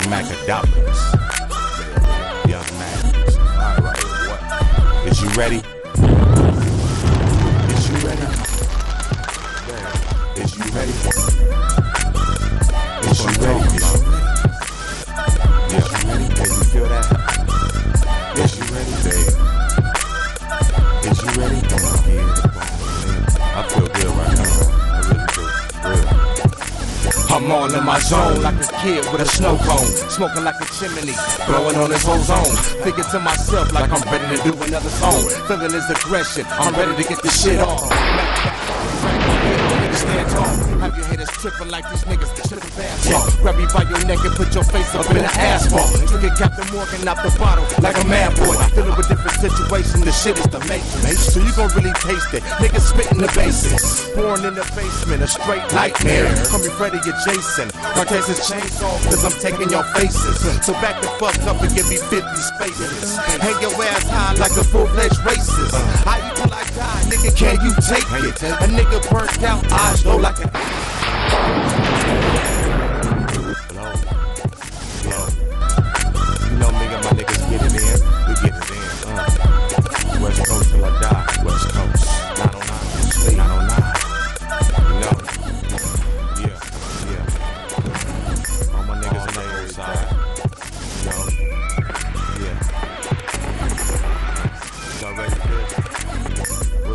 Macadamics. Young Mac. All right, what? Is you ready? Is you ready? Is you ready? I'm in my zone like a kid with a snow cone. Smoking like a chimney, blowing on this ozone. Thinking to myself like I'm ready to do another song. Feeling this aggression, I'm ready to get this shit off. Stand tall. Have your haters tripping like these niggas neck and put your face up in the asphalt. Drinking Captain Morgan out the bottle like a mad boy. Dealing with different situations, the shit is the matrix. So you gon' really taste it. Niggas spitting the basics. Born in the basement, a straight nightmare. Call me Freddy or Jason. Cartesian chainsaw, cause I'm taking your faces. So back the fuck up and give me 50 spaces. Hang your ass high like a full-fledged racist. How you till I die, nigga, can you take it? A nigga burnt out, eyes low like a...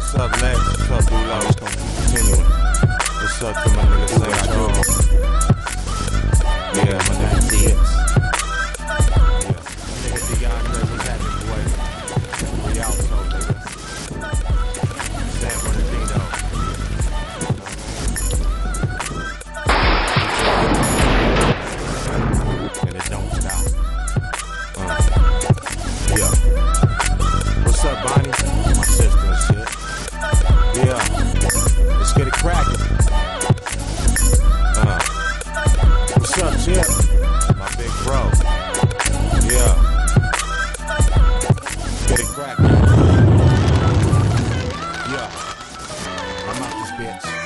What's up, Lex? What's up, continuing. What's up to my niggas do bitch.